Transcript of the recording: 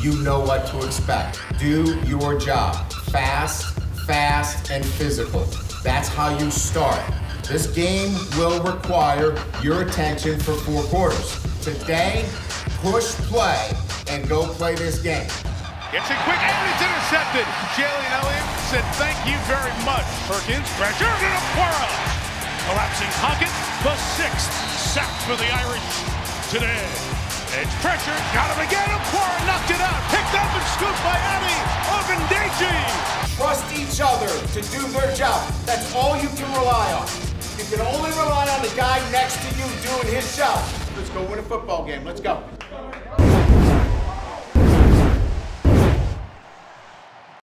you know what to expect. Do your job. Fast, fast, and physical. That's how you start. This game will require your attention for four quarters. Today, push play and go play this game. Gets it quick and it's intercepted. Jalen Elliott said thank you very much. Perkins pressure and Okwara. Collapsing pocket, the sixth sack for the Irish today. Edge pressure, got him again. Each other to do their job. That's all you can rely on. You can only rely on the guy next to you doing his job. Let's go win a football game. Let's go.